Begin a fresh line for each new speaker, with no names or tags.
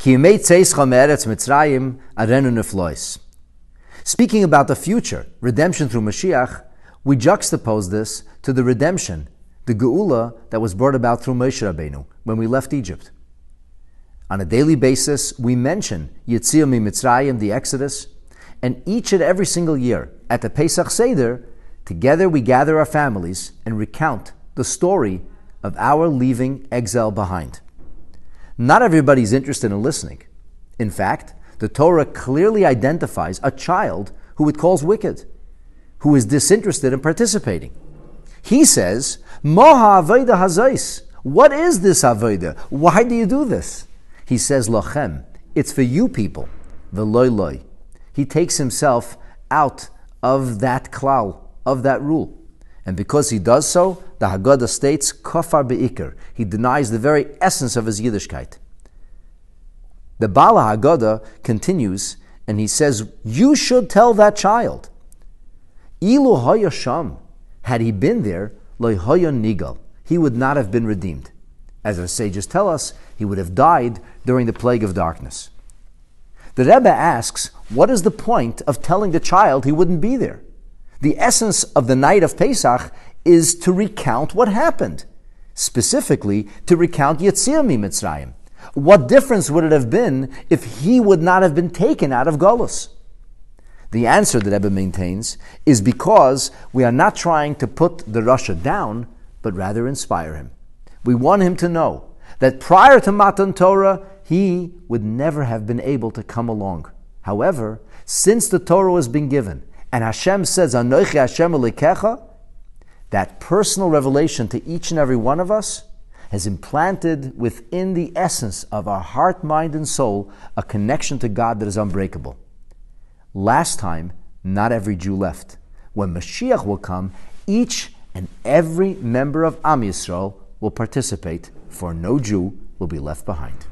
Speaking about the future, redemption through Mashiach, we juxtapose this to the redemption, the geula that was brought about through Moshe Rabbeinu when we left Egypt. On a daily basis, we mention Yitzir Mitzrayim, the Exodus, and each and every single year at the Pesach Seder, together we gather our families and recount the story of our leaving exile behind. Not everybody's interested in listening. In fact, the Torah clearly identifies a child who it calls wicked, who is disinterested in participating. He says, Moha Aveda Hazais. What is this Aveda? Why do you do this? He says, Lochem, It's for you people. The loy loy. He takes himself out of that klal, of that rule. And because he does so, the Haggadah states, kafar be'ikr. He denies the very essence of his Yiddishkeit. The Baal Haggadah continues, and he says, You should tell that child. Ilu hayasham, had he been there, lo nigal, he would not have been redeemed. As our sages tell us, he would have died during the plague of darkness. The Rebbe asks, what is the point of telling the child he wouldn't be there? The essence of the night of Pesach is to recount what happened, specifically to recount Yetzir Mitzrayim. What difference would it have been if he would not have been taken out of Golos? The answer that Rebbe maintains is because we are not trying to put the rasha down, but rather inspire him. We want him to know that prior to Matan Torah, he would never have been able to come along. However, since the Torah has been given, and Hashem says, Anochi Hashem Elokecha, that personal revelation to each and every one of us has implanted within the essence of our heart, mind, and soul a connection to God that is unbreakable. Last time, not every Jew left. When Mashiach will come, each and every member of Am Yisrael will participate, for no Jew will be left behind.